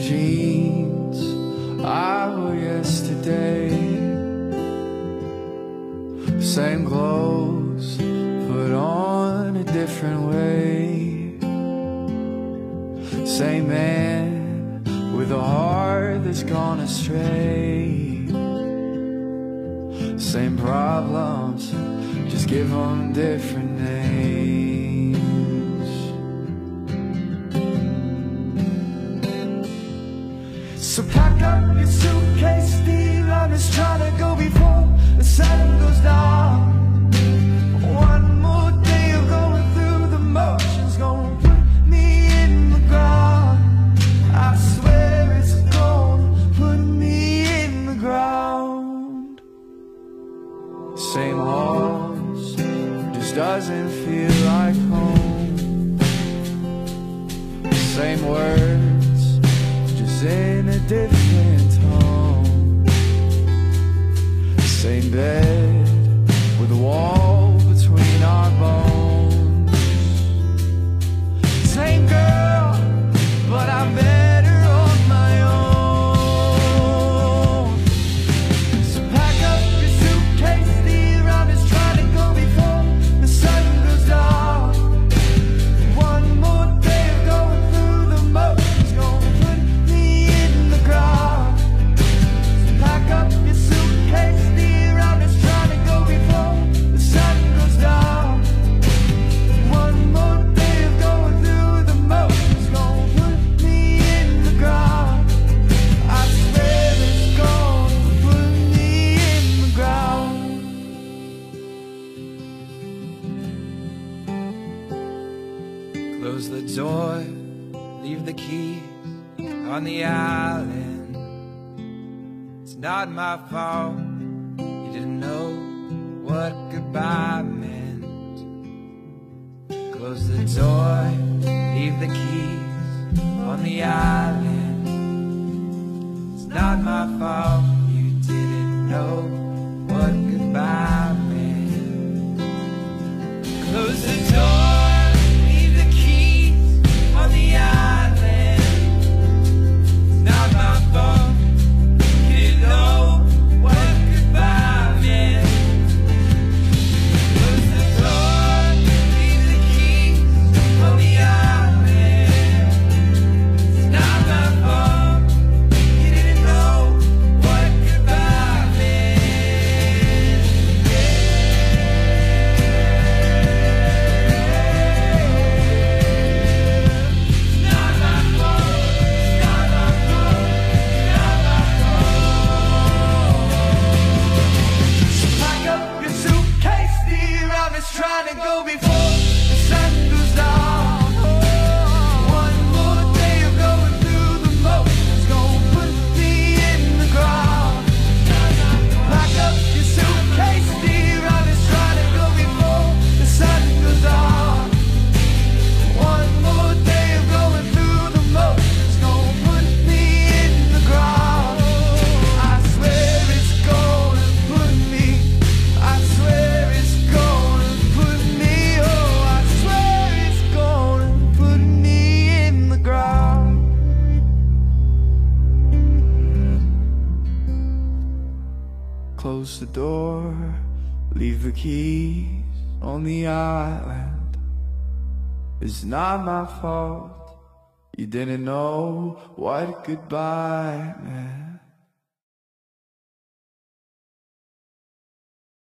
jeans I wore yesterday. Same clothes, put on a different way. Same man with a heart that's gone astray. Same problems, just give them different names. Up your suitcase, to go before the sun goes down. One more day of through the motions, put me in the ground. I swear it's gonna put me in the ground. Same halls, just doesn't feel like home. Same words, in a different home, Same bed Close the door, leave the key on the island. It's not my fault, you didn't know what goodbye meant. Close the door, leave the keys on the island. It's not my fault, you didn't know what goodbye trying to go before the door, leave the keys on the island. It's not my fault. You didn't know what goodbye meant.